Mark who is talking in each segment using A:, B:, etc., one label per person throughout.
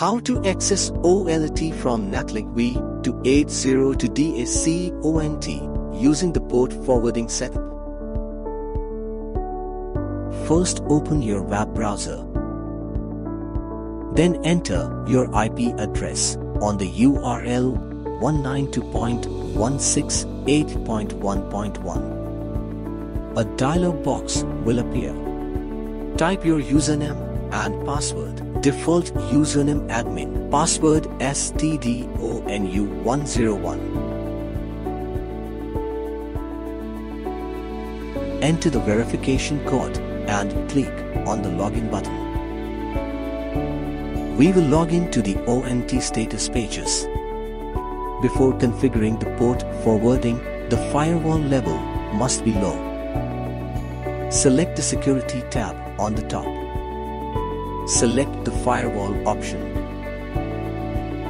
A: How to access OLT from Netlink V to 80 to DAC ONT using the port forwarding setup. First open your web browser. Then enter your IP address on the URL 192.168.1.1. A dialog box will appear. Type your username and password. Default username admin. Password STDONU101. Enter the verification code and click on the login button. We will log in to the ONT status pages. Before configuring the port forwarding, the firewall level must be low. Select the security tab on the top. Select the firewall option.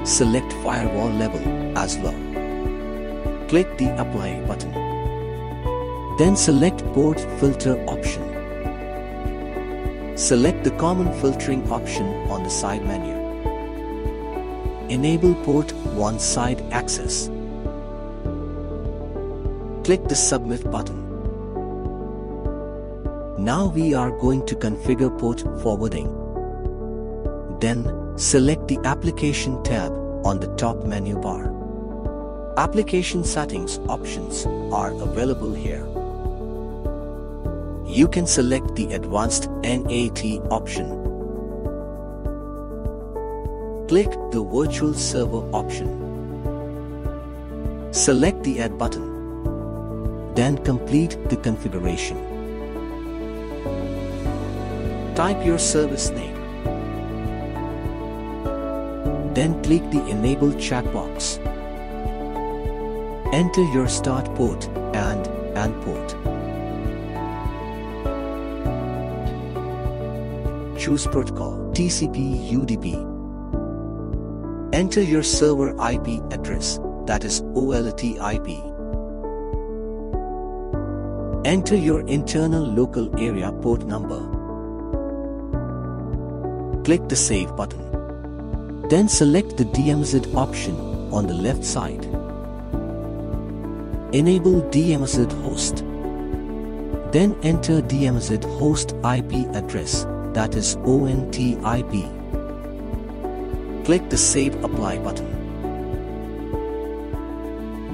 A: Select firewall level as low. Click the apply button. Then select port filter option. Select the common filtering option on the side menu. Enable port one side access. Click the submit button. Now we are going to configure port forwarding. Then select the application tab on the top menu bar. Application settings options are available here. You can select the advanced NAT option. Click the virtual server option. Select the add button. Then complete the configuration. Type your service name. Then click the enable checkbox. Enter your start port and end port. Choose protocol TCP UDP. Enter your server IP address that is OLT IP. Enter your internal local area port number. Click the save button. Then select the DMZ option on the left side. Enable DMZ host. Then enter DMZ host IP address that is ONT IP. Click the Save Apply button.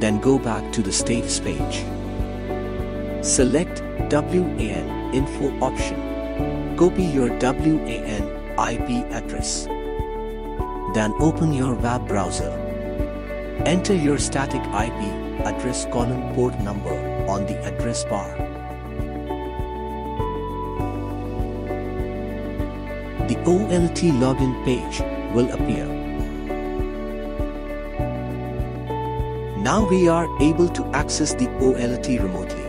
A: Then go back to the status page. Select WAN info option. Copy your WAN IP address. Then open your web browser. Enter your static IP address column port number on the address bar. The OLT login page will appear. Now we are able to access the OLT remotely.